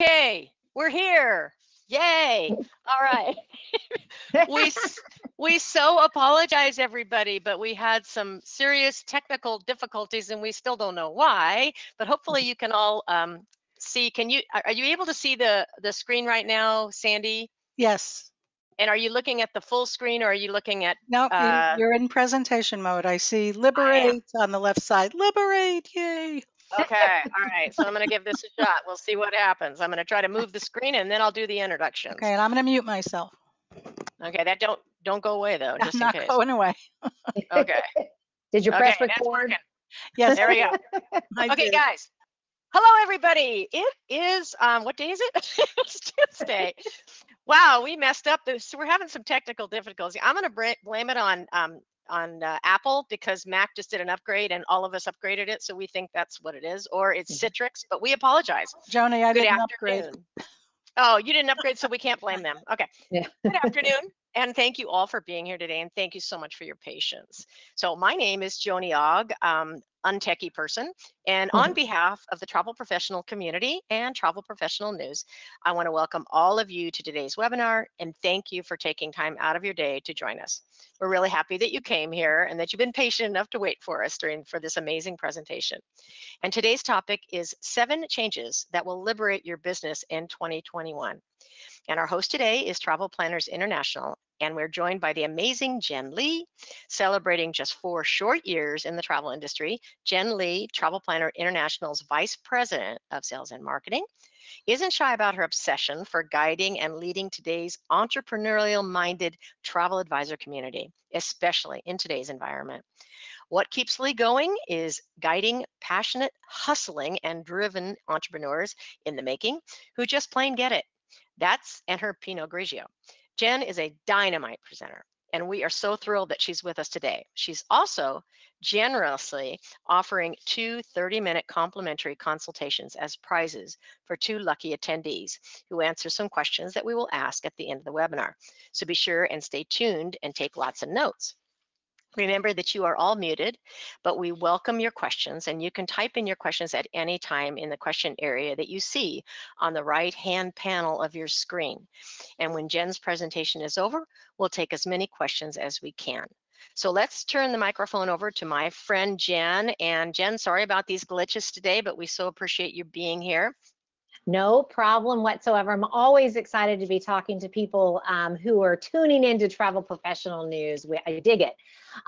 Okay, we're here. Yay. All right. we we so apologize everybody, but we had some serious technical difficulties and we still don't know why, but hopefully you can all um, see can you are you able to see the the screen right now, Sandy? Yes. And are you looking at the full screen or are you looking at No, Uh, you're in presentation mode. I see liberate on the left side. Liberate, yay. Okay, all right. So I'm going to give this a shot. We'll see what happens. I'm going to try to move the screen and then I'll do the introductions. Okay, and I'm going to mute myself. Okay, that don't don't go away though, just I'm in not case. going away. Okay. Did you Okay, press that's record? Yes. There we go. I Okay, did. guys. Hello, everybody. It is um, what day is it? it's Tuesday. Wow, we messed up. This, we're having some technical difficulties. I'm going to blame it on um, on uh, Apple because Mac just did an upgrade and all of us upgraded it, so we think that's what it is, or it's Citrix. But we apologize. Joni, I Good didn't upgrade. afternoon. Oh, you didn't upgrade, so we can't blame them. Okay. Yeah. Good afternoon, and thank you all for being here today, and thank you so much for your patience. So my name is Joni Ogg, um, untechy person, and on behalf of the travel professional community and Travel Professional News, I want to welcome all of you to today's webinar, and thank you for taking time out of your day to join us. We're really happy that you came here and that you've been patient enough to wait for us during for this amazing presentation. And today's topic is seven changes that will liberate your business in 2021. And our host today is Travel Planners International, and we're joined by the amazing Jenn Lee, celebrating just four short years in the travel industry. Jenn Lee, Travel Planner International's Vice President of Sales and Marketing, isn't shy about her obsession for guiding and leading today's entrepreneurial minded travel advisor community, especially in today's environment. What keeps Lee going is guiding passionate, hustling, and driven entrepreneurs in the making who just plain get it. That's and her Pinot Grigio. Jenn is a dynamite presenter, and we are so thrilled that she's with us today. She's also generously offering two 30-minute complimentary consultations as prizes for two lucky attendees who answer some questions that we will ask at the end of the webinar. So be sure and stay tuned and take lots of notes. Remember that you are all muted, but we welcome your questions and you can type in your questions at any time in the question area that you see on the right hand panel of your screen. And when Jenn's presentation is over, we'll take as many questions as we can. So let's turn the microphone over to my friend Jenn. And Jenn, sorry about these glitches today, but we so appreciate you being here. No problem whatsoever. I'm always excited to be talking to people um, who are tuning into travel professional news. We, I dig it.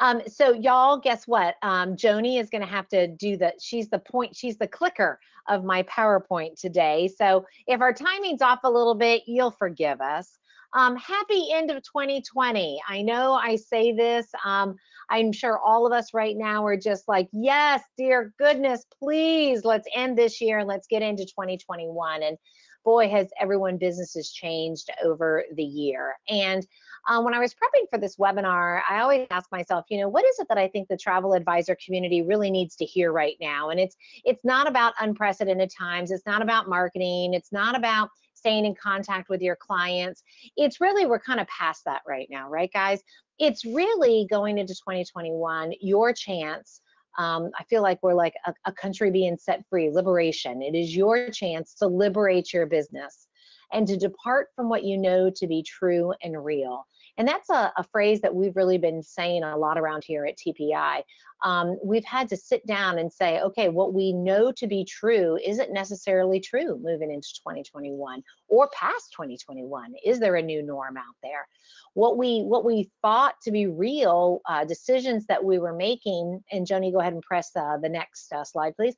Um, so y'all, guess what? Um, Joni is going to have to do the. She's the point. She's the clicker of my PowerPoint today. So if our timing's off a little bit, you'll forgive us. Um, happy end of 2020. I know I say this. Um, I'm sure all of us right now are just like, yes, dear goodness, please, let's end this year and let's get into 2021. And boy, has everyone businesses changed over the year. And um, when I was prepping for this webinar, I always ask myself, you know, what is it that I think the travel advisor community really needs to hear right now? And it's it's not about unprecedented times. It's not about marketing. It's not about staying in contact with your clients. It's really, we're kind of past that right now, right, guys? It's really going into 2021, your chance. Um, I feel like we're like a, a country being set free, liberation. It is your chance to liberate your business and to depart from what you know to be true and real. And that's a, a, phrase that we've really been saying a lot around here at TPI. Um, we've had to sit down and say, okay, what we know to be true isn't necessarily true moving into 2021 or past 2021. Is there a new norm out there? What we what we thought to be real uh, decisions that we were making, and Joni, go ahead and press uh, the next uh, slide, please.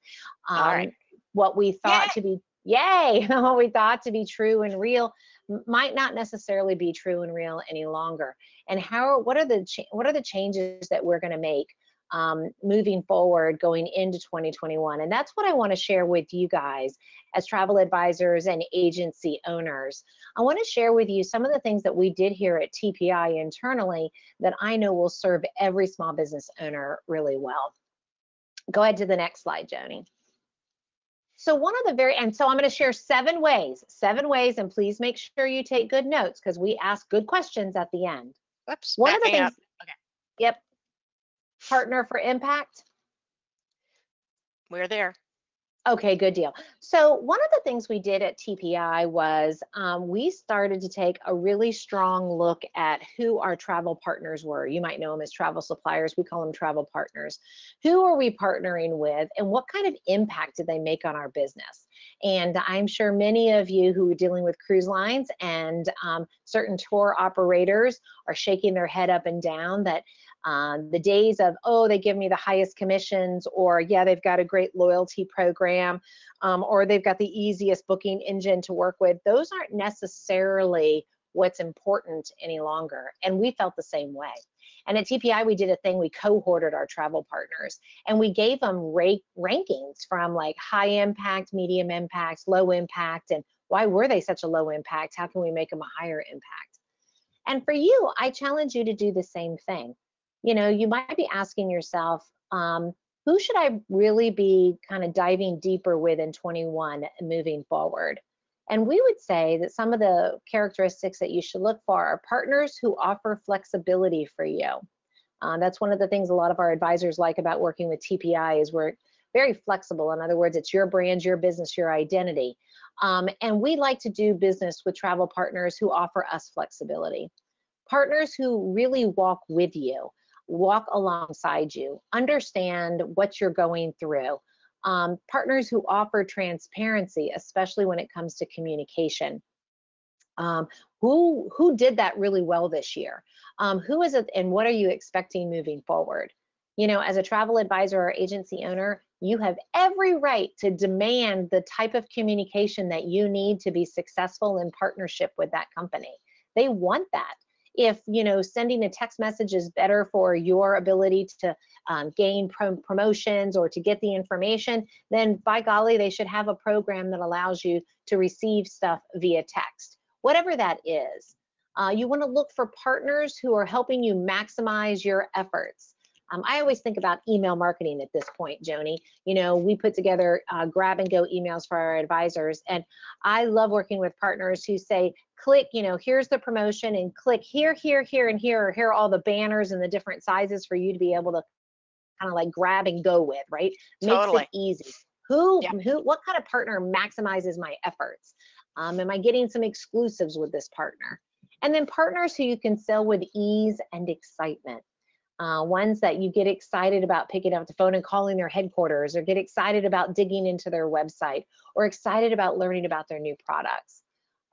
Um, All right. What we thought Yay! to be yay what we thought to be true and real might not necessarily be true and real any longer. And how what are the what are the changes that we're going to make um, moving forward going into 2021 and that's what i want to share with you guys as travel advisors and agency owners. I want to share with you some of the things that we did here at tpi internally that i know will serve every small business owner really well. Go ahead to the next slide joni so one of the very, and so I'm going to share seven ways, seven ways, and please make sure you take good notes because we ask good questions at the end. Whoops. One of the things. Okay. yep, partner for impact. We're there. Okay, good deal. So one of the things we did at TPI was um, we started to take a really strong look at who our travel partners were. You might know them as travel suppliers. We call them travel partners. Who are we partnering with and what kind of impact did they make on our business? And I'm sure many of you who are dealing with cruise lines and um, certain tour operators are shaking their head up and down that um, the days of, oh, they give me the highest commissions, or yeah, they've got a great loyalty program, um, or they've got the easiest booking engine to work with, those aren't necessarily what's important any longer. And we felt the same way. And at TPI, we did a thing, we cohorted our travel partners and we gave them rankings from like high impact, medium impact, low impact, and why were they such a low impact? How can we make them a higher impact? And for you, I challenge you to do the same thing you know, you might be asking yourself, um, who should I really be kind of diving deeper with in 21 moving forward? And we would say that some of the characteristics that you should look for are partners who offer flexibility for you. Uh, that's one of the things a lot of our advisors like about working with TPI is we're very flexible. In other words, it's your brand, your business, your identity. Um, and we like to do business with travel partners who offer us flexibility. Partners who really walk with you walk alongside you, understand what you're going through. Um, partners who offer transparency, especially when it comes to communication. Um, who who did that really well this year? Um, who is it, and what are you expecting moving forward? You know, as a travel advisor or agency owner, you have every right to demand the type of communication that you need to be successful in partnership with that company. They want that if you know sending a text message is better for your ability to um, gain promotions or to get the information then by golly they should have a program that allows you to receive stuff via text whatever that is uh, you want to look for partners who are helping you maximize your efforts um, I always think about email marketing at this point, Joni. You know, we put together uh, grab and go emails for our advisors, and I love working with partners who say, click, you know, here's the promotion, and click here, here, here, and here. or Here are all the banners and the different sizes for you to be able to kind of like grab and go with, right? Totally. Makes it easy. Who, yeah. who, what kind of partner maximizes my efforts? Um, am I getting some exclusives with this partner? And then partners who you can sell with ease and excitement uh, ones that you get excited about picking up the phone and calling their headquarters or get excited about digging into their website or excited about learning about their new products.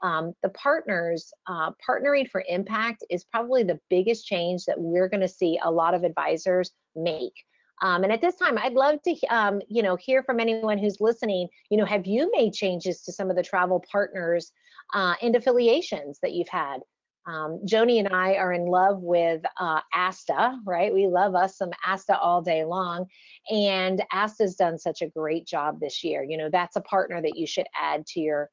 Um, the partners, uh, partnering for impact is probably the biggest change that we're going to see a lot of advisors make. Um, and at this time, I'd love to, um, you know, hear from anyone who's listening. You know, have you made changes to some of the travel partners uh, and affiliations that you've had? Um, Joni and I are in love with uh, ASTA, right? We love us some ASTA all day long. And ASTA's done such a great job this year. You know, that's a partner that you should add to your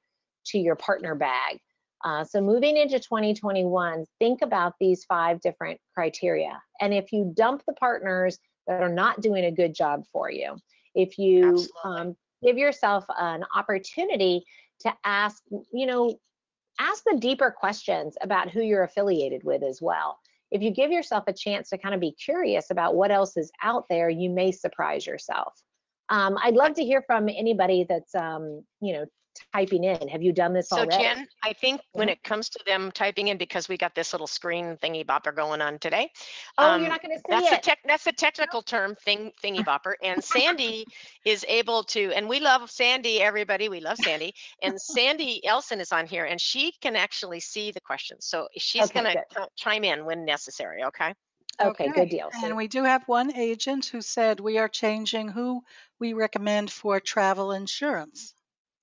to your partner bag. Uh, so moving into 2021, think about these five different criteria. And if you dump the partners that are not doing a good job for you, if you um, give yourself an opportunity to ask, you know, ask the deeper questions about who you're affiliated with as well. If you give yourself a chance to kind of be curious about what else is out there, you may surprise yourself. Um, I'd love to hear from anybody that's, um, you know, typing in. Have you done this so already? Jenn, I think when it comes to them typing in, because we got this little screen thingy bopper going on today. Oh, um, you're not going to see that's it. A tech, that's a technical term, thing thingy bopper. And Sandy is able to, and we love Sandy, everybody. We love Sandy. And Sandy Elson is on here, and she can actually see the questions. So she's Okay, going to chime in when necessary. Okay. Okay, good deal. And we do have one agent who said we are changing who we recommend for travel insurance.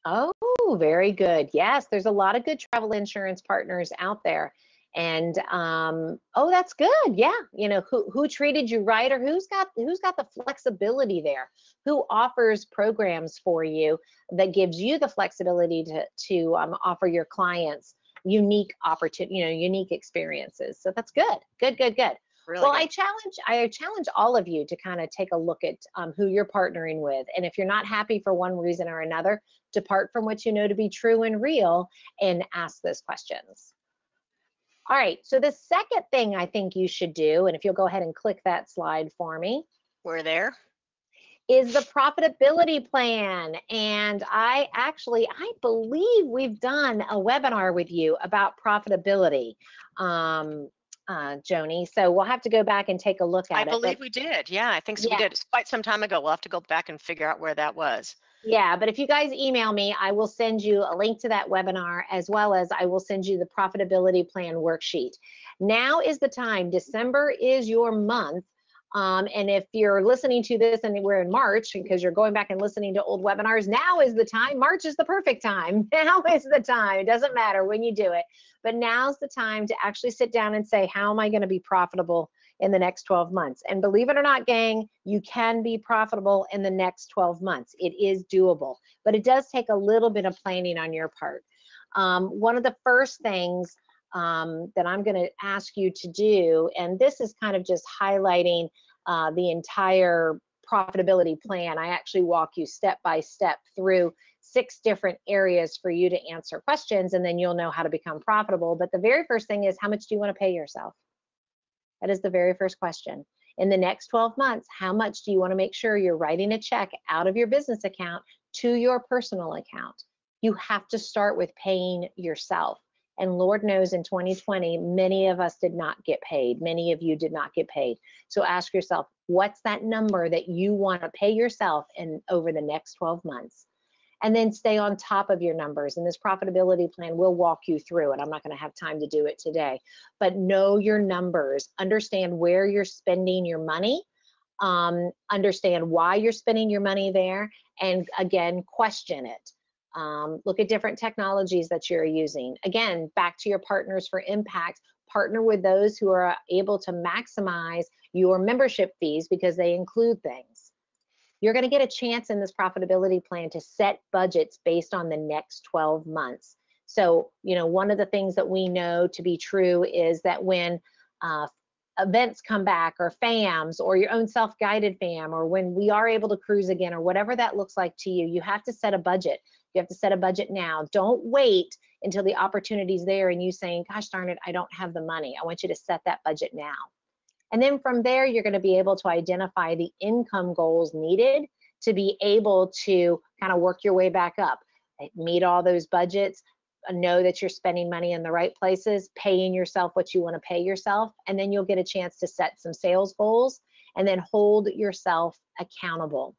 Oh, very good. Yes, there's a lot of good travel insurance partners out there. And um, oh, that's good. Yeah, you know who who treated you right, or who's got who's got the flexibility there, who offers programs for you that gives you the flexibility to to um, offer your clients unique opportunity, you know, unique experiences. So that's good. Good, good, good. Really well, good. I challenge I challenge all of you to kind of take a look at um, who you're partnering with, and if you're not happy for one reason or another, depart from what you know to be true and real, and ask those questions. All right. So the second thing I think you should do, and if you'll go ahead and click that slide for me, We're there. is the profitability plan. And I actually, I believe we've done a webinar with you about profitability, um, uh, Joni. So we'll have to go back and take a look at I it. I believe but- we did. Yeah, I think so. Yeah. We did. It's quite some time ago. We'll have to go back and figure out where that was. Yeah, but if you guys email me, I will send you a link to that webinar as well as I will send you the profitability plan worksheet. Now is the time. December is your month. Um, and if you're listening to this and we're in March because you're going back and listening to old webinars, now is the time. March is the perfect time. Now is the time. It doesn't matter when you do it, but now's the time to actually sit down and say, how am I going to be profitable in the next 12 months. And believe it or not, gang, you can be profitable in the next 12 months. It is doable, but it does take a little bit of planning on your part. Um, one of the first things um, that I'm going to ask you to do, and this is kind of just highlighting uh, the entire profitability plan. I actually walk you step by step through six different areas for you to answer questions, and then you'll know how to become profitable. But the very first thing is how much do you want to pay yourself? That is the very first question. In the next 12 months, how much do you want to make sure you're writing a check out of your business account to your personal account? You have to start with paying yourself. And Lord knows in 2020, many of us did not get paid. Many of you did not get paid. So ask yourself, what's that number that you want to pay yourself in over the next 12 months? And then stay on top of your numbers. And this profitability plan will walk you through it. I'm not going to have time to do it today, but know your numbers, understand where you're spending your money, um, understand why you're spending your money there, and again, question it. Um, look at different technologies that you're using. Again, back to your partners for impact, partner with those who are able to maximize your membership fees because they include things. You're going to get a chance in this profitability plan to set budgets based on the next 12 months. So, you know, one of the things that we know to be true is that when uh, events come back or FAMs or your own self-guided FAM or when we are able to cruise again or whatever that looks like to you, you have to set a budget. You have to set a budget now. Don't wait until the opportunity's there and you saying, gosh darn it, I don't have the money. I want you to set that budget now. And then from there, you're going to be able to identify the income goals needed to be able to kind of work your way back up, eh, meet all those budgets, uh, know that you're spending money in the right places, paying yourself what you want to pay yourself, and then you'll get a chance to set some sales goals and then hold yourself accountable.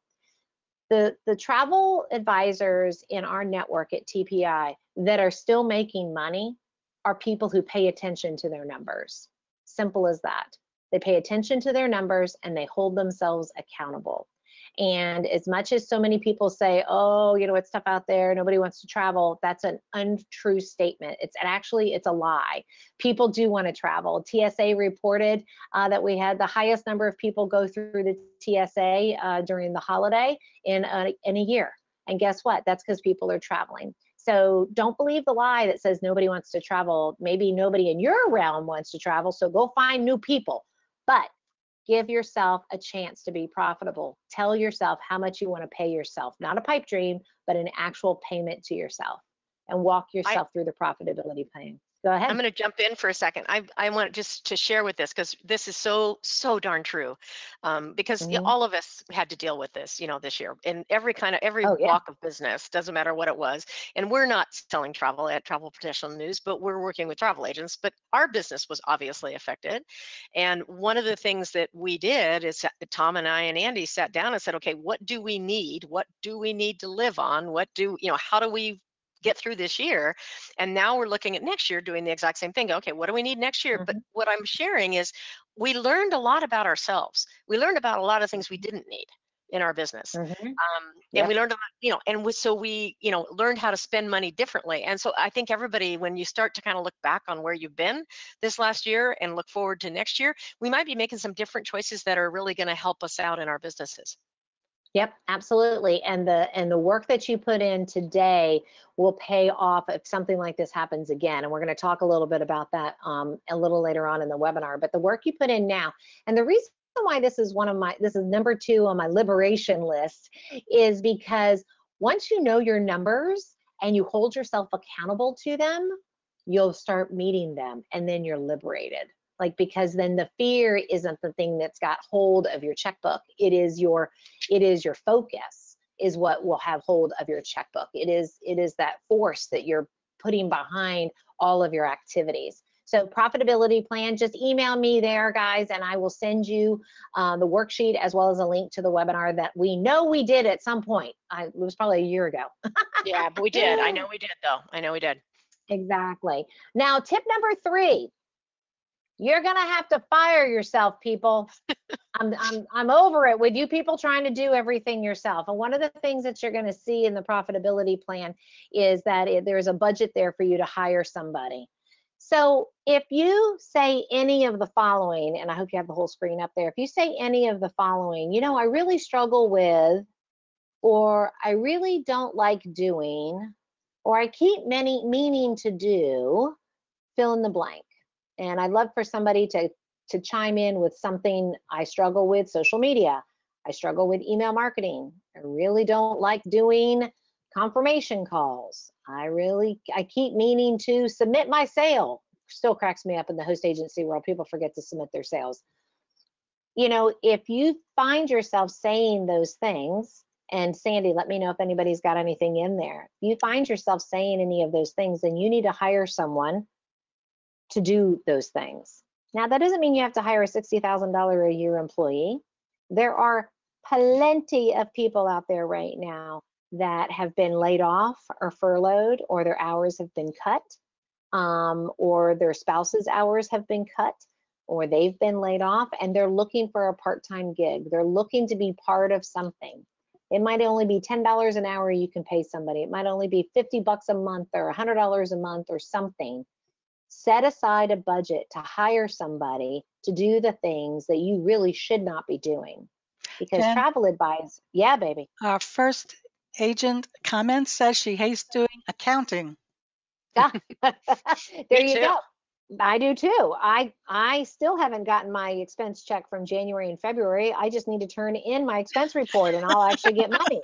The, the travel advisors in our network at TPI that are still making money are people who pay attention to their numbers. Simple as that. They pay attention to their numbers and they hold themselves accountable. And as much as so many people say, oh, you know, it's tough out there, nobody wants to travel, that's an untrue statement. It's actually, it's a lie. People do want to travel. TSA reported uh, that we had the highest number of people go through the TSA uh, during the holiday in a, in a year. And guess what? That's because people are traveling. So don't believe the lie that says nobody wants to travel. Maybe nobody in your realm wants to travel, so go find new people. But give yourself a chance to be profitable. Tell yourself how much you want to pay yourself, not a pipe dream, but an actual payment to yourself and walk yourself I, through the profitability plan. Go ahead. I'm going to jump in for a second. I, I want just to share with this because this is so, so darn true. Um, because mm-hmm. all of us had to deal with this, you know, this year in every kind of, every oh, yeah. walk of business, doesn't matter what it was. And we're not selling travel at Travel Professional News, but we're working with travel agents. But our business was obviously affected. And one of the things that we did is Tom and I and Andy sat down and said, okay, what do we need? What do we need to live on? What do, you know, how do we get through this year. And now we're looking at next year doing the exact same thing. Okay, what do we need next year? Mm-hmm. But what I'm sharing is we learned a lot about ourselves. We learned about a lot of things we didn't need in our business. Mm-hmm. Um. And we learned, you know, and we, so we, you know, learned how to spend money differently. And so I think everybody, when you start to kind of look back on where you've been this last year and look forward to next year, we might be making some different choices that are really going to help us out in our businesses. Yep, absolutely. And the and the work that you put in today will pay off if something like this happens again. And we're going to talk a little bit about that um, a little later on in the webinar. But the work you put in now, and the reason why this is one of my this is number two on my liberation list is because once you know your numbers and you hold yourself accountable to them, you'll start meeting them, and then you're liberated like because then the fear isn't the thing that's got hold of your checkbook. It is your it is your focus is what will have hold of your checkbook. It is it is that force that you're putting behind all of your activities. So profitability plan just email me there guys and i will send you uh, the worksheet as well as a link to the webinar that we know we did at some point. I, it was probably a year ago. Yeah, but we did. I know we did though. I know we did. exactly. Now tip number three you're gonna have to fire yourself, people. I'm I'm I'm over it with you people trying to do everything yourself. And one of the things that you're gonna see in the profitability plan is that it, there's a budget there for you to hire somebody. So if you say any of the following, and I hope you have the whole screen up there, if you say any of the following, you know, I really struggle with, or I really don't like doing, or I keep many meaning to do, fill in the blank and I'd love for somebody to to chime in with something I struggle with social media. I struggle with email marketing. I really don't like doing confirmation calls. I really I keep meaning to submit my sale. Still cracks me up in the host agency world. People forget to submit their sales. You know, if you find yourself saying those things, and Sandy, let me know if anybody's got anything in there. If you find yourself saying any of those things, then you need to hire someone to do those things. Now, that doesn't mean you have to hire a $60,000 a year employee. There are plenty of people out there right now that have been laid off or furloughed, or their hours have been cut, um, or their spouse's hours have been cut, or they've been laid off, and they're looking for a part time gig. They're looking to be part of something. It might only be $10 an hour you can pay somebody. It might only be 50 bucks a month or $100 a month or something set aside a budget to hire somebody to do the things that you really should not be doing. Because Jenn? travel advice, yeah, baby. Our first agent comment says she hates doing accounting. there Me you too. go. I do too. I I still haven't gotten my expense check from January and February. I just need to turn in my expense report and I'll actually get money.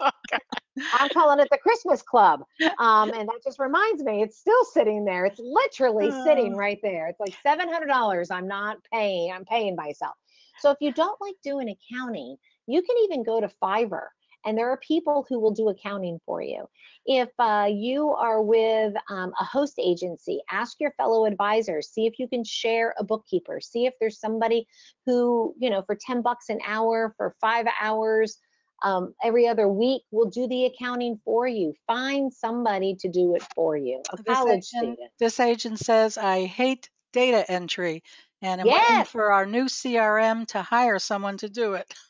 I'm calling it the Christmas Club. Um, and that just reminds me, it's still sitting there. It's literally sitting Oh. right there. It's like $700 I'm not paying, I'm paying myself. So if you don't like doing accounting, you can even go to Fiverr and there are people who will do accounting for you. If uh, you are with um, a host agency, ask your fellow advisors, see if you can share a bookkeeper, see if there's somebody who, you know, for 10 bucks an hour, for five hours, um, every other week will do the accounting for you. Find somebody to do it for you. A This college agent- student. This agent says, I hate data entry and I'm waiting for our new CRM to hire someone to do it.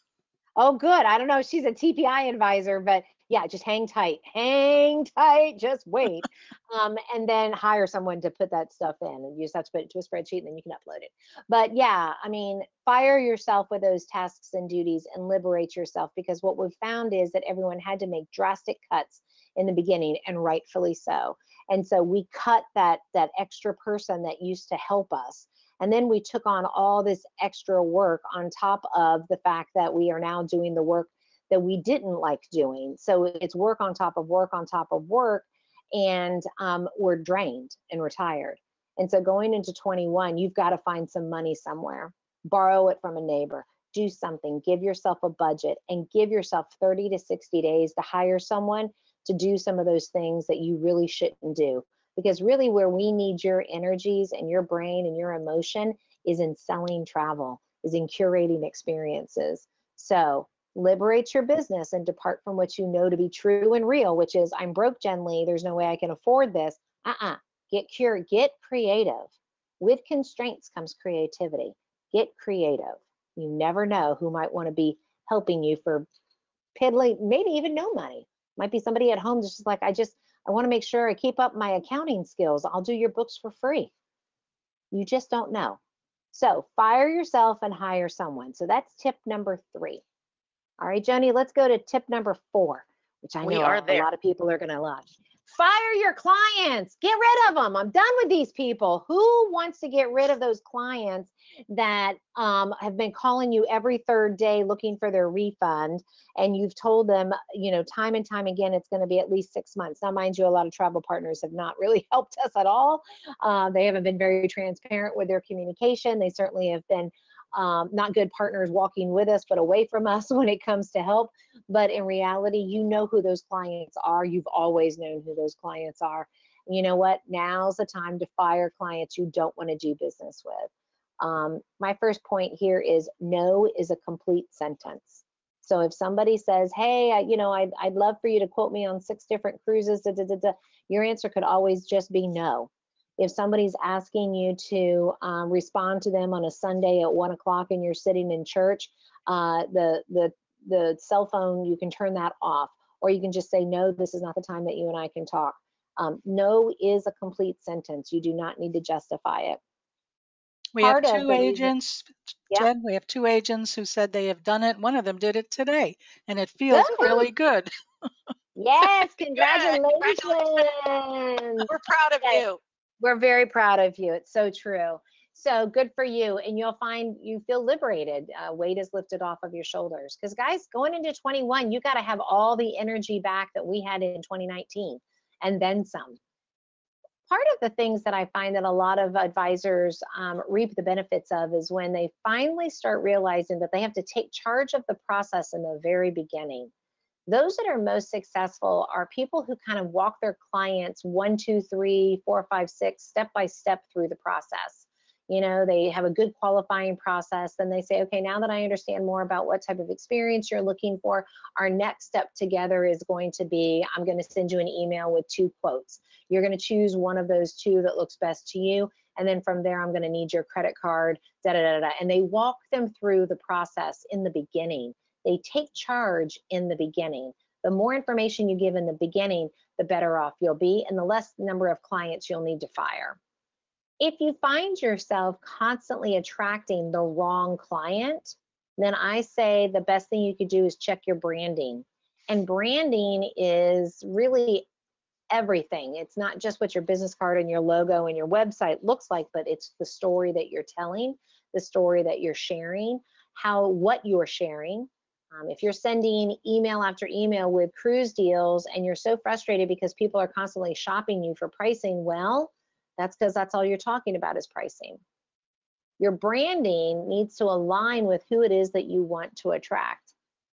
Oh, good. I don't know if she's a TPI advisor, but yeah, just hang tight. Hang tight. Just wait. um, and then hire someone to put that stuff in and you just have to put it to a spreadsheet and then you can upload it. But yeah, I mean, fire yourself with those tasks and duties and liberate yourself because what we've found is that everyone had to make drastic cuts in the beginning and rightfully so. And so we cut that that extra person that used to help us and then we took on all this extra work on top of the fact that we are now doing the work that we didn't like doing. So it's work on top of work on top of work, and um, we're drained and retired. And so going into 21, you've got to find some money somewhere, borrow it from a neighbor, do something, give yourself a budget, and give yourself 30 to 60 days to hire someone to do some of those things that you really shouldn't do because really where we need your energies and your brain and your emotion is in selling travel is in curating experiences. So liberate your business and depart from what you know to be true and real which is i'm broke gently there's no way i can afford this. Uh-uh. Get cure get creative. With constraints comes creativity. Get creative. You never know who might want to be helping you for piddling maybe even no money. Might be somebody at home just like i just I want to make sure I keep up my accounting skills. I'll do your books for free. You just don't know. So fire yourself and hire someone. So that's tip number three. All right, Joni, let's go to tip number four, which I know a lot of people are going to love. Fire your clients. Get rid of them. I'm done with these people. Who wants to get rid of those clients that um, have been calling you every third day looking for their refund and you've told them you know time and time again it's going to be at least six months now mind you a lot of travel partners have not really helped us at all uh, they haven't been very transparent with their communication they certainly have been um, not good partners walking with us but away from us when it comes to help. But in reality you know who those clients are. You've always known who those clients are. You know what? Now's the time to fire clients you don't want to do business with. Um, my first point here is no is a complete sentence. So if somebody says, hey, I, you know, I'd, I'd love for you to quote me on six different cruises, da, da, da, your answer could always just be no. If somebody's asking you to um, respond to them on a Sunday at one o'clock and you're sitting in church, uh, the, the, the cell phone, you can turn that off, or you can just say, no, this is not the time that you and I can talk. Um, no is a complete sentence. You do not need to justify it. We have Part of two the agents, Yeah. Jenn, we have two agents who said they have done it. One of them did it today and it feels Good. really good. Yes, congratulations. congratulations. We're proud of Okay. you. We're very proud of you. It's so true. So good for you. And you'll find you feel liberated. Uh, weight is lifted off of your shoulders. Because, guys, going into 21, you got to have all the energy back that we had in 2019 and then some. Part of the things that I find that a lot of advisors um, reap the benefits of is when they finally start realizing that they have to take charge of the process in the very beginning those that are most successful are people who kind of walk their clients one, two, three, four, five, six, step by step through the process. You know, they have a good qualifying process. Then they say, okay, now that I understand more about what type of experience you're looking for, our next step together is going to be I'm going to send you an email with two quotes. You're going to choose one of those two that looks best to you. And then from there, I'm going to need your credit card, da da da da. And they walk them through the process in the beginning they take charge in the beginning. The more information you give in the beginning, the better off you'll be and the less number of clients you'll need to fire. If you find yourself constantly attracting the wrong client, then I say the best thing you could do is check your branding. And branding is really everything. It's not just what your business card and your logo and your website looks like, but it's the story that you're telling, the story that you're sharing, how what you're sharing, um, if you're sending email after email with cruise deals and you're so frustrated because people are constantly shopping you for pricing, well, that's because that's all you're talking about is pricing. Your branding needs to align with who it is that you want to attract.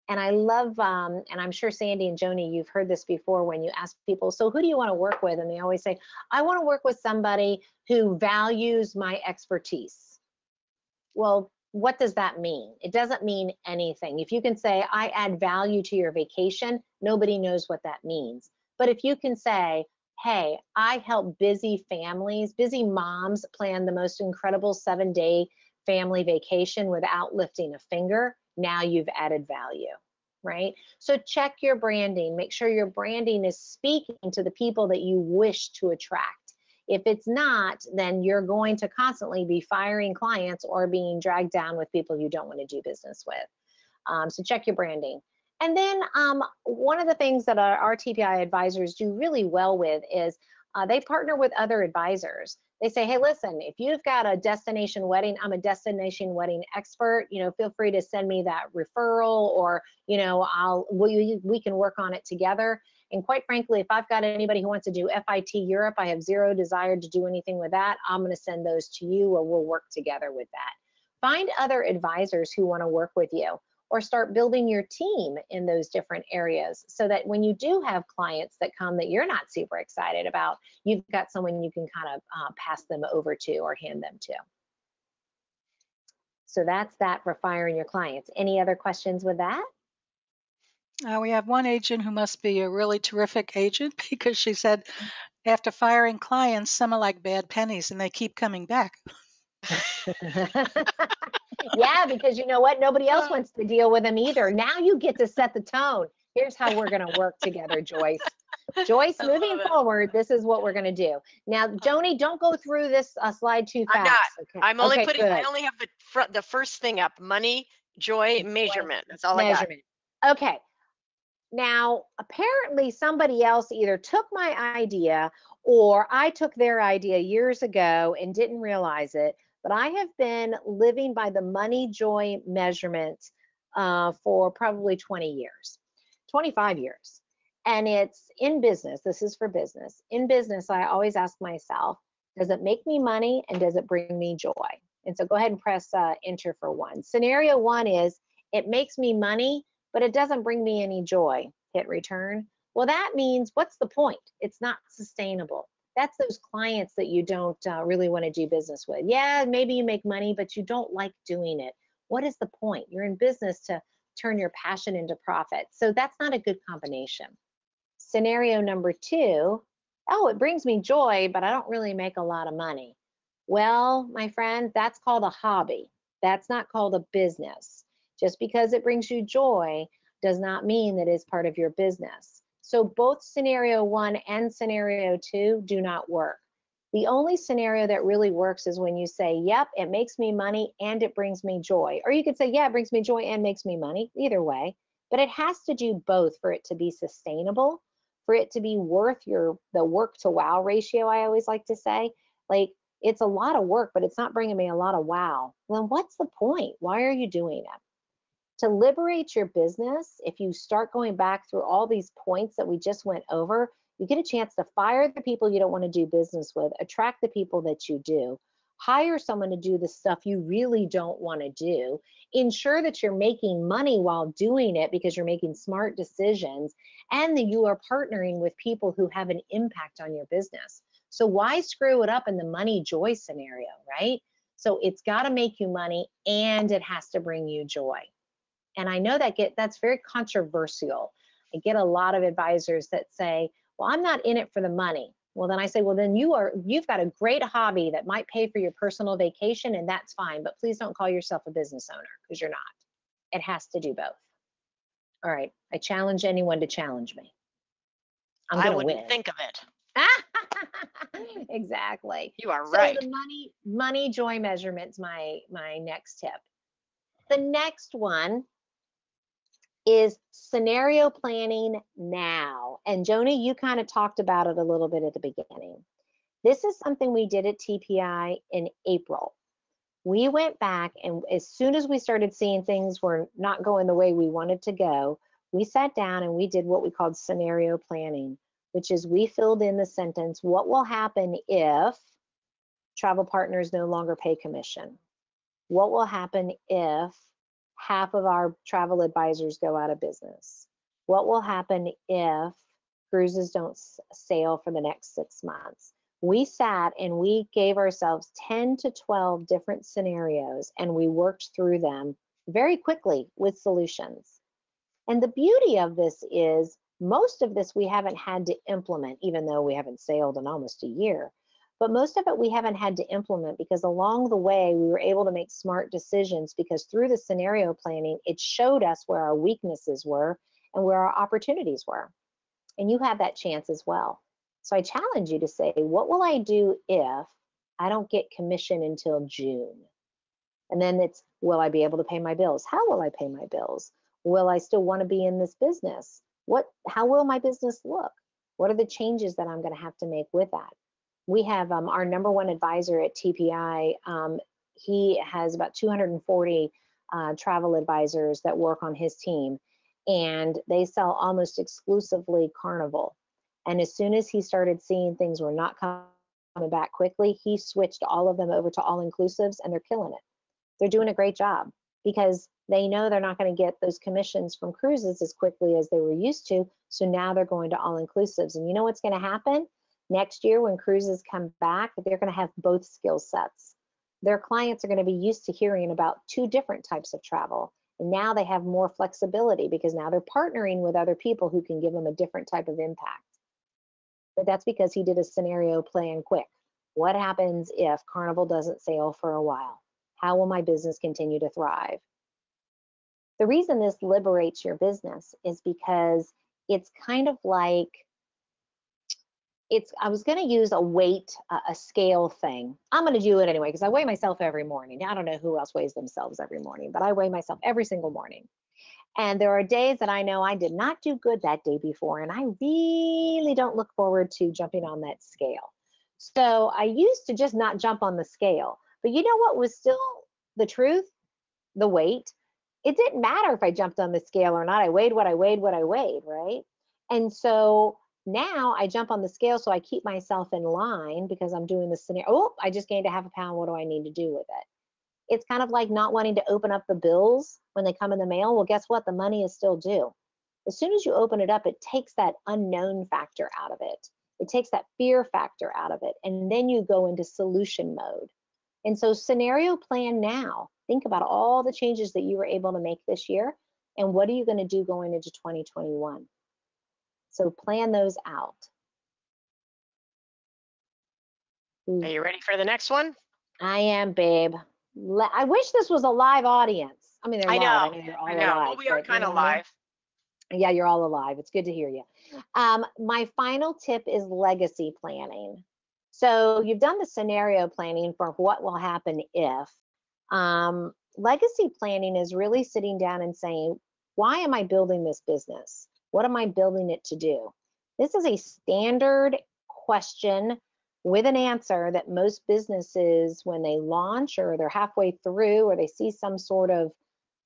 And I love, um, and I'm sure Sandy and Joni, you've heard this before when you ask people, so who do you want to work with? And they always say, I want to work with somebody who values my expertise. Well, what does that mean? It doesn't mean anything. If you can say, I add value to your vacation, nobody knows what that means. But if you can say, hey, I help busy families, busy moms plan the most incredible seven day family vacation without lifting a finger, now you've added value, right? So check your branding. Make sure your branding is speaking to the people that you wish to attract. If it's not, then you're going to constantly be firing clients or being dragged down with people you don't want to do business with. Um, so check your branding. And then um, one of the things that our, our, TPI advisors do really well with is uh, they partner with other advisors. They say, hey, listen, if you've got a destination wedding, I'm a destination wedding expert. You know, feel free to send me that referral, or you know, I'll we we can work on it together. And quite frankly, if I've got anybody who wants to do FIT Europe, I have zero desire to do anything with that. I'm going to send those to you, or we'll work together with that. Find other advisors who want to work with you or start building your team in those different areas so that when you do have clients that come that you're not super excited about, you've got someone you can kind of uh, pass them over to or hand them to. So that's that for firing your clients. Any other questions with that? Uh, we have one agent who must be a really terrific agent because she said after firing clients, some are like bad pennies and they keep coming back. yeah, because you know what? Nobody else wants to deal with them either. Now you get to set the tone. Here's how we're going to work together, Joyce. Joyce, moving forward, this is what we're going to do. Now, Joni, don't go through this uh, slide too fast. I'm not. Okay. I'm only okay, putting. Good. I only have the front, the first thing up: money, joy, measurement. That's all measurement. Okay. Now, apparently somebody else either took my idea or I took their idea years ago and didn't realize it, but I have been living by the money joy measurement uh, for probably 20 years, 25 years. And it's in business. This is for business. In business, I always ask myself, does it make me money and does it bring me joy? And so go ahead and press uh, enter for one. Scenario one is it makes me money, but it doesn't bring me any joy. Hit return. Well, that means what's the point? It's not sustainable. That's those clients that you don't uh, really want to do business with. Yeah, maybe you make money, but you don't like doing it. What is the point? You're in business to turn your passion into profit. So that's not a good combination. Scenario number two, oh, it brings me joy, but I don't really make a lot of money. Well, my friend, that's called a hobby. That's not called a business. Just because it brings you joy does not mean that it's part of your business. So both scenario one and scenario two do not work. The only scenario that really works is when you say, yep, it makes me money and it brings me joy. Or you could say, yeah, it brings me joy and makes me money, either way. But it has to do both for it to be sustainable, for it to be worth your the work to wow ratio, I always like to say. Like it's a lot of work, but it's not bringing me a lot of wow. Then what's the point? Why are you doing it? To liberate your business, if you start going back through all these points that we just went over, you get a chance to fire the people you don't want to do business with, attract the people that you do, hire someone to do the stuff you really don't want to do, ensure that you're making money while doing it because you're making smart decisions, and that you are partnering with people who have an impact on your business. So why screw it up in the money joy scenario, right? So it's got to make you money and it has to bring you joy and I know that get that's very controversial. I get a lot of advisors that say, "Well, I'm not in it for the money." Well, then I say, "Well, then you are you've got a great hobby that might pay for your personal vacation and that's fine, but please don't call yourself a business owner because you're not. It has to do both." All right, I challenge anyone to challenge me. I'm I gonna wouldn't think of it. exactly. You are So right. the money money joy measurement's my my next tip. The next one is scenario planning now. And Joni, you kind of talked about it a little bit at the beginning. This is something we did at TPI in April. We went back and as soon as we started seeing things were not going the way we wanted to go, we sat down and we did what we called scenario planning, which is we filled in the sentence, what will happen if travel partners no longer pay commission? What will happen if half of our travel advisors go out of business? What will happen if cruises don't sail for the next six months? We sat and we gave ourselves 10 to 12 different scenarios and we worked through them very quickly with solutions. And the beauty of this is most of this we haven't had to implement, even though we haven't sailed in almost a year. But most of it we haven't had to implement because along the way we were able to make smart decisions because through the scenario planning, it showed us where our weaknesses were and where our opportunities were. And you have that chance as well. So I challenge you to say, what will I do if I don't get commission until June? And then it's, will I be able to pay my bills? How will I pay my bills? Will I still want to be in this business? What, how will my business look? What are the changes that I'm going to have to make with that? We have um, our number one advisor at TPI. Um, he has about 240 uh, travel advisors that work on his team, and they sell almost exclusively Carnival. And as soon as he started seeing things were not coming back quickly, he switched all of them over to all inclusives, and they're killing it. They're doing a great job because they know they're not going to get those commissions from cruises as quickly as they were used to. So now they're going to all inclusives. And you know what's going to happen? Next year, when cruises come back, they're going to have both skill sets. Their clients are going to be used to hearing about two different types of travel. And now they have more flexibility because now they're partnering with other people who can give them a different type of impact. But that's because he did a scenario plan quick. What happens if Carnival doesn't sail for a while? How will my business continue to thrive? The reason this liberates your business is because it's kind of like it's I was going to use a weight, uh, a scale thing. I'm going to do it anyway because I weigh myself every morning. I don't know who else weighs themselves every morning, but I weigh myself every single morning. And there are days that I know I did not do good that day before, and I really don't look forward to jumping on that scale. So I used to just not jump on the scale. But you know what was still the truth? The weight. It didn't matter if I jumped on the scale or not. I weighed what I weighed, what I weighed, right? And so now I jump on the scale so I keep myself in line because I'm doing the scenario. Oh, I just gained a half a pound. What do I need to do with it? It's kind of like not wanting to open up the bills when they come in the mail. Well, guess what? The money is still due. As soon as you open it up, it takes that unknown factor out of it. It takes that fear factor out of it. And then you go into solution mode. And so, scenario plan now. Think about all the changes that you were able to make this year. And what are you going to do going into 2021? So plan those out. Are you ready for the next one? I am, babe. I wish this was a live audience. I mean, they're I live. know. I all I know. alive, well, we are kind of live. Yeah, you're all alive. It's good to hear you. Um, my final tip is legacy planning. So you've done the scenario planning for what will happen if. Um, legacy planning is really sitting down and saying, why am I building this business? What am I building it to do? This is a standard question with an answer that most businesses, when they launch or they're halfway through or they see some sort of,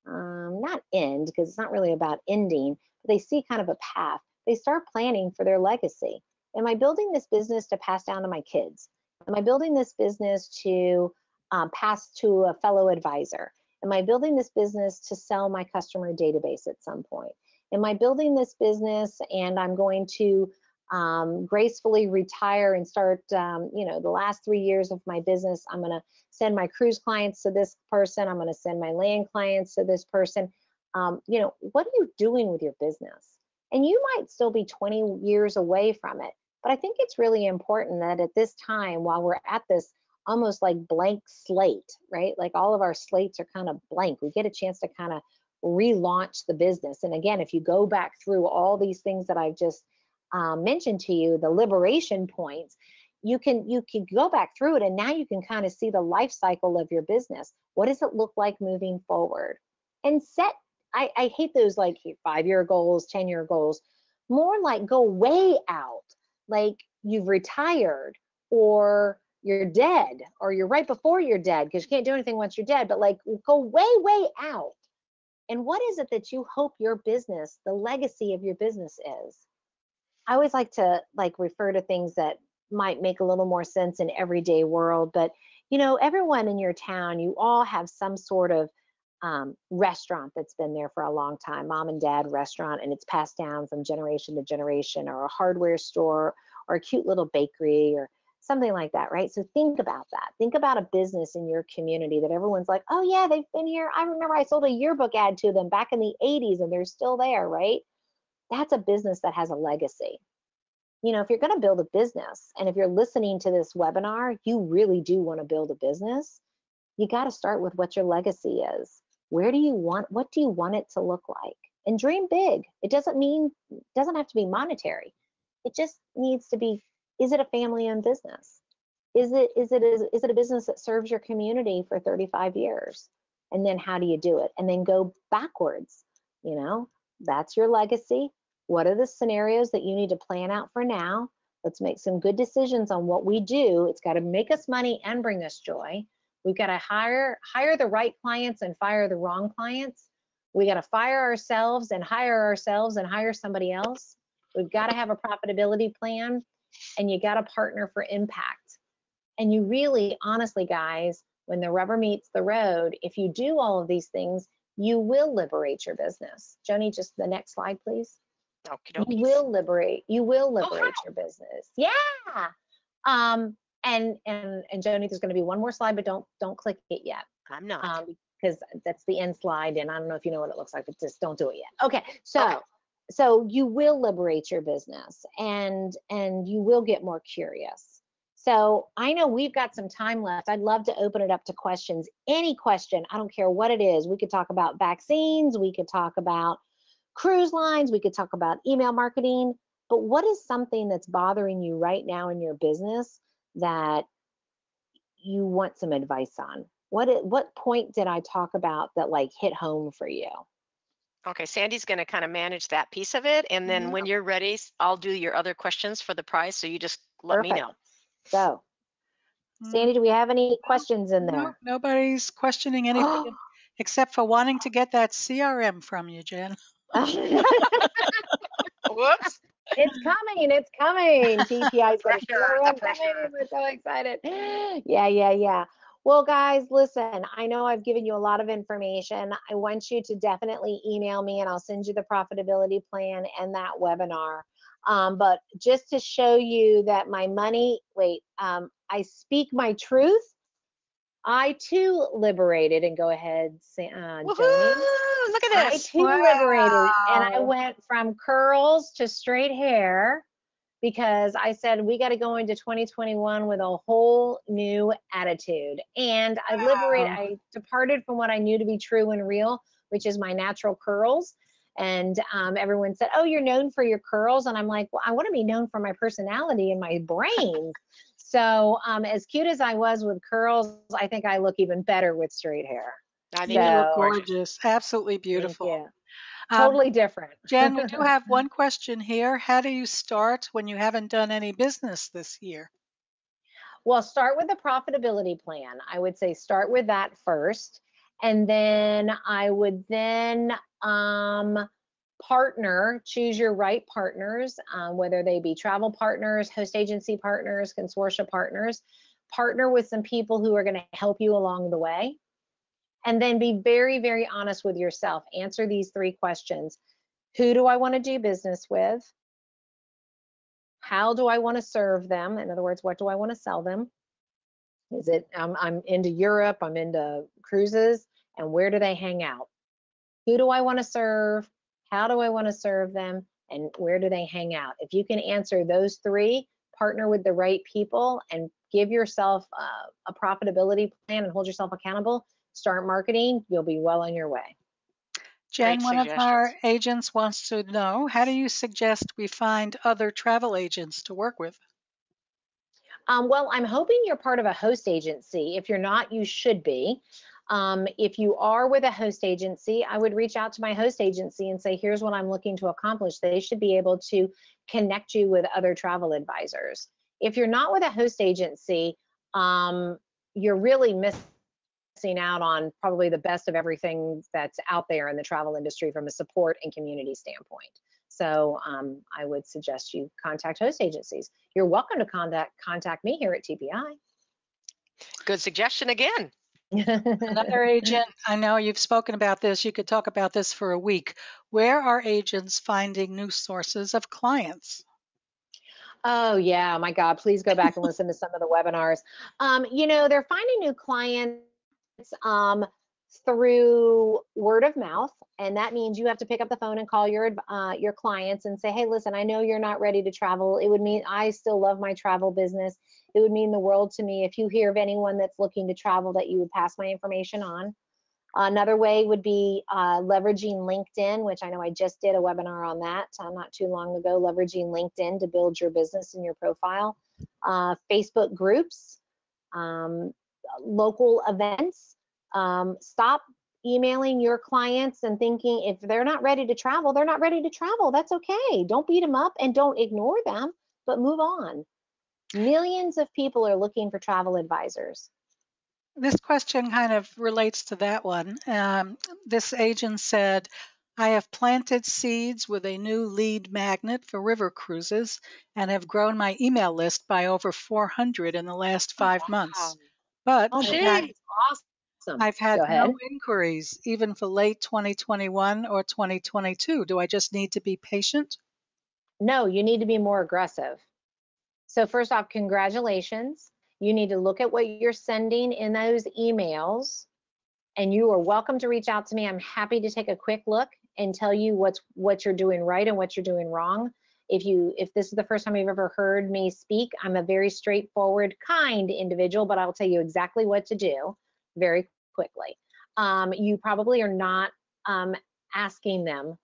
um, not end, because it's not really about ending, but they see kind of a path, they start planning for their legacy. Am I building this business to pass down to my kids? Am I building this business to um, pass to a fellow advisor? Am I building this business to sell my customer database at some point? Am I building this business and I'm going to um, gracefully retire and start, um, you know, the last three years of my business, I'm going to send my cruise clients to this person. I'm going to send my land clients to this person. Um, you know, what are you doing with your business? And you might still be 20 years away from it. But I think it's really important that at this time, while we're at this almost like blank slate, right? Like all of our slates are kind of blank. We get a chance to kind of relaunch the business. And again, if you go back through all these things that I've just um, mentioned to you, the liberation points, you can you can go back through it and now you can kind of see the life cycle of your business. What does it look like moving forward? And set, I, I hate those like five-year goals, 10-year goals, more like go way out, like you've retired or you're dead or you're right before you're dead because you can't do anything once you're dead, but like go way, way out and what is it that you hope your business the legacy of your business is? I always like to like refer to things that might make a little more sense in everyday world but you know everyone in your town you all have some sort of um, restaurant that's been there for a long time mom and dad restaurant and it's passed down from generation to generation or a hardware store or a cute little bakery or something like that, right? So think about that. Think about a business in your community that everyone's like, oh yeah, they've been here. I remember I sold a yearbook ad to them back in the 80s and they're still there, right? That's a business that has a legacy. You know, if you're going to build a business and if you're listening to this webinar, you really do want to build a business, you got to start with what your legacy is. Where do you want, what do you want it to look like? And dream big. It doesn't mean, doesn't have to be monetary. It just needs to be is it a family-owned business? Is it is it is, is it a business that serves your community for 35 years? And then how do you do it? And then go backwards. You know, that's your legacy. What are the scenarios that you need to plan out for now? Let's make some good decisions on what we do. It's got to make us money and bring us joy. We've got to hire hire the right clients and fire the wrong clients. We got to fire ourselves and hire ourselves and hire somebody else. We've got to have a profitability plan and you got to partner for impact. And you really, honestly, guys, when the rubber meets the road, if you do all of these things, you will liberate your business. Joni, just the next slide, please. You will liberate. You will Oh, liberate your business. Yeah. Um. And and and Joni, there's going to be one more slide, but don't don't click it yet. I'm not. Um, because that's the end slide, and I don't know if you know what it looks like, but just don't do it yet. Okay. So Okay. So you will liberate your business and and you will get more curious. So i know we've got some time left. I'd love to open it up to questions. Any question i don't care what it is. We could talk about vaccines. We could talk about cruise lines. We could talk about email marketing. But what is something that's bothering you right now in your business that you want some advice on? What what point did i talk about that like hit home for you Okay, Sandy's going to kind of manage that piece of it. And then Mhm. when you're ready, I'll do your other questions for the prize. So you just let me Perfect. know. So, Mm, Sandy, do we have any questions in no, there? nobody's questioning anything except for wanting to get that CRM from you, Jenn. Whoops. It's coming. It's coming. TPI's got a Pressure, the pressure. coming. We're so excited. Yeah, yeah, yeah. Well, guys, listen, I know I've given you a lot of information. I want you to definitely email me and I'll send you the profitability plan and that webinar. Um, but just to show you that my money, wait, um, I speak my truth. I too liberated and go ahead, uh, Look at this. I too liberated and I went from curls to straight hair because I said we got to go into 2021 with a whole new attitude. And I liberated, Wow. I departed from what I knew to be true and real, which is my natural curls. And um, everyone said, Oh, you're known for your curls. And I'm like, Well, I want to be known for my personality and my brain. So, um, as cute as I was with curls, I think I look even better with straight hair. I You think you So- look look gorgeous. gorgeous. Absolutely beautiful. Um, totally different. Jenn, we do have one question here. How do you start when you haven't done any business this year? Well, start with the profitability plan. I would say start with that first. And then I would then um, partner, choose your right partners, um, whether they be travel partners, host agency partners, consortia partners. Partner with some people who are going to help you along the way. And then be very, very honest with yourself. Answer these three questions Who do I want to do business with? How do I want to serve them? In other words, what do I want to sell them? Is it um, I'm into Europe, I'm into cruises, and where do they hang out? Who do I want to serve? How do I want to serve them? And where do they hang out? If you can answer those three, partner with the right people and give yourself uh, a profitability plan and hold yourself accountable, start marketing, you'll be well on your way. Jenn, one of our agents wants to know how do you suggest we find other travel agents to work with? Um, well, I'm hoping you're part of a host agency. If you're not, you should be. Um, if you are with a host agency, I would reach out to my host agency and say, here's what I'm looking to accomplish. They should be able to connect you with other travel advisors. If you're not with a host agency, um, you're really missing out on probably the best of everything that's out there in the travel industry from a support and community standpoint. So um, I would suggest you contact host agencies. You're welcome to contact contact me here at TPI. Good suggestion again. Another agent, I know you've spoken about this, you could talk about this for a week. Where are agents finding new sources of clients? Oh yeah, my God! Please go back and listen to some of the webinars. Um, you know, they're finding new clients um, through word of mouth, and that means you have to pick up the phone and call your uh, your clients and say, "Hey, listen, I know you're not ready to travel. It would mean I still love my travel business. It would mean the world to me if you hear of anyone that's looking to travel that you would pass my information on." Another way would be uh, leveraging LinkedIn, which I know I just did a webinar on that uh, not too long ago, leveraging LinkedIn to build your business and your profile. Uh, Facebook groups, um, local events. Um, stop emailing your clients and thinking if they're not ready to travel, they're not ready to travel. That's okay. Don't beat them up and don't ignore them, but move on. Millions of people are looking for travel advisors. This question kind of relates to that one. Um, this agent said, I have planted seeds with a new lead magnet for river cruises and have grown my email list by over 400 in the last five months. But Oh, I've had, awesome. I've had Go ahead. no inquiries, even for late 2021 or 2022. Do I just need to be patient? No, you need to be more aggressive. So first off, congratulations. You need to look at what you're sending in those emails and you are welcome to reach out to me. I'm happy to take a quick look and tell you what's what you're doing right and what you're doing wrong. If you if this is the first time you've ever heard me speak, I'm a very straightforward, kind individual, but I'll tell you exactly what to do very quickly. Um, you probably are not um, asking them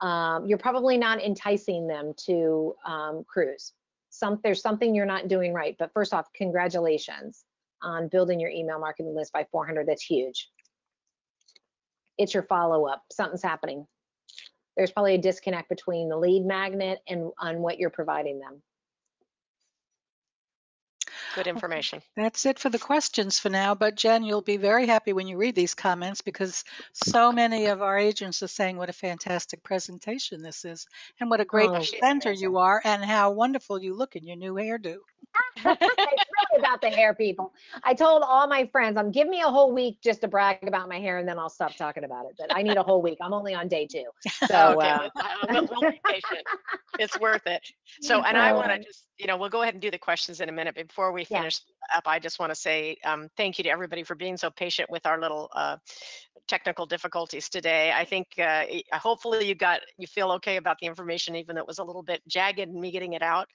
um, you're probably not enticing them to um, cruise. Some there's something you're not doing right. But first off, congratulations on building your email marketing list by 400. That's huge. It's your follow up. Something's happening. There's probably a disconnect between the lead magnet and on what you're providing them. Good information. That's it for the questions for now, but Jenn, you'll be very happy when you read these comments because so many of our agents are saying what a fantastic presentation this is and what a great Oh, presenter you are and how wonderful you look in your new hairdo. about the hair, people. I told all my friends, I'm give me a whole week just to brag about my hair, and then I'll stop talking about it. But I need a whole week. I'm only on day two, so okay, uh, we'll, we'll be patient. It's worth it. So, and I want to Um, just, you know, we'll go ahead and do the questions in a minute. Before we Yeah. finish up, I just want to say um, thank you to everybody for being so patient with our little uh, technical difficulties today. I think uh, hopefully you got, you feel okay about the information, even though it was a little bit jagged in me getting it out.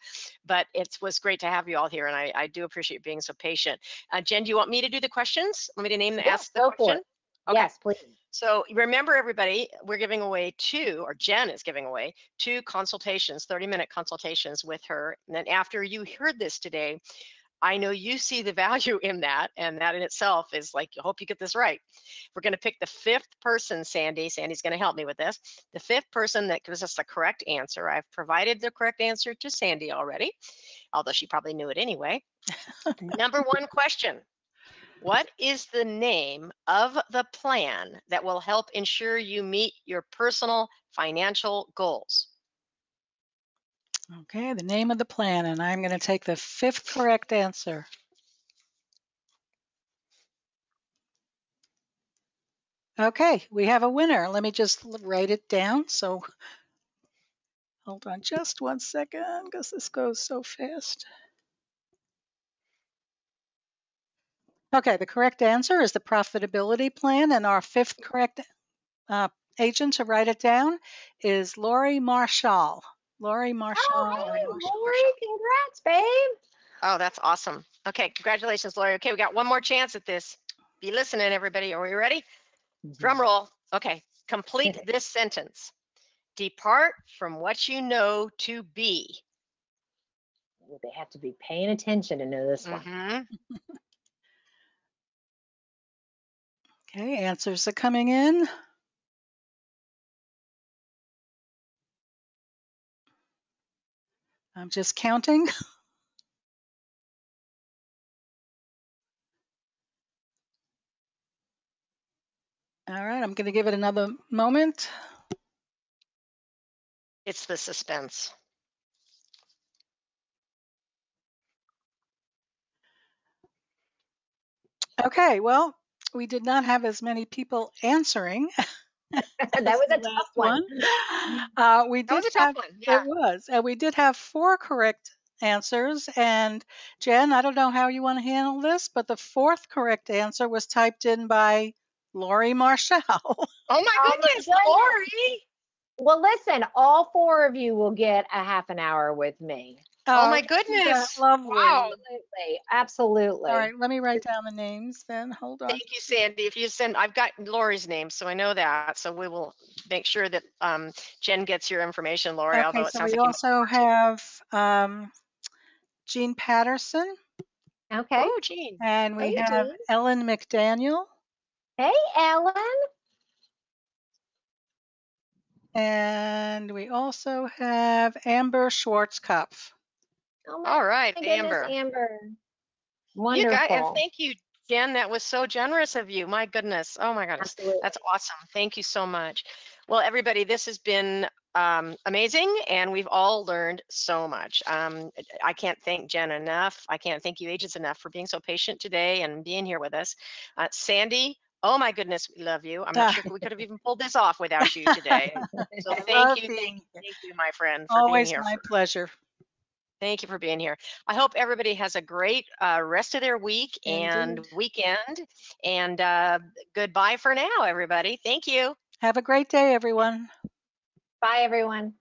But it was great to have you all here, and I, I do appreciate being so patient. Uh, Jenn, do you want me to do the questions? Want me to name the ask the go for question? it. Okay. yes, please. So remember, everybody, we're giving away two, or Jenn is giving away two consultations, 30 minute consultations with her. And then after you heard this today, I know you see the value in that, and that in itself is like, I hope you get this right. We're going to pick the fifth person, Sandy. Sandy's going to help me with this. The fifth person that gives us the correct answer. I've provided the correct answer to Sandy already, although she probably knew it anyway. Number one question What is the name of the plan that will help ensure you meet your personal financial goals? Okay, the name of the plan, and I'm going to take the fifth correct answer. Okay, we have a winner. Let me just write it down. So hold on just one second because this goes so fast. Okay, the correct answer is the profitability plan, and our fifth correct uh, agent to write it down is Lori Marshall. Lori Marshall. Oh, hey, Marshall. Lori, congrats, babe. Oh, that's awesome. Okay, congratulations, Lori. Okay, we got one more chance at this. Be listening, everybody. Are we ready? Drum roll. Okay, complete Okay. this sentence. Depart from what you know to be. Ooh, They have to be paying attention to know this one. Mhm. Okay, answers are coming in. I'm just counting. All right, I'm going to give it another moment. It's the suspense. Okay, well, we did not have as many people answering. that was a tough last one. Uh, we That was did a tough have one. Yeah. It was. And we did have four correct answers. And Jenn, I don't know how you want to handle this, but the fourth correct answer was typed in by Lori Marshall. Oh my Oh goodness, goodness. Lori. Well, listen, all four of you will get a half an hour with me. Oh my goodness. that Lovely. Wow. Absolutely, absolutely. All right, let me write down the names then. Hold on. Thank you, Sandy. If you send, I've got Lori's name, so I know that. So we will make sure that um, Jenn gets your information, Lori, although Okay, it so sounds we like you also have um, Jean Patterson Okay. Oh, Jean. and we Hey, have Jean. Ellen McDaniel Hey, Ellen. and we also have Amber Schwarzkopf. Oh my All right, goodness, Amber. Amber. You Wonderful. and thank you, Jenn. That was so generous of you. My goodness. Oh my goodness. Absolutely. That's awesome. Thank you so much. Well, everybody, this has been um, amazing, and we've all learned so much. Um, I can't thank Jenn enough. I can't thank you, agents, enough for being so patient today and being here with us. Uh, Sandy, oh my goodness, we love you. I'm not sure if we could have even pulled this off without you today. So thank you, thank, here. thank you, my friend, for Always being here. my pleasure. Thank you for being here. I hope everybody has a great uh, rest of their week and Indeed. weekend. And uh, goodbye for now, everybody. Thank you. Have a great day, everyone. Bye, everyone.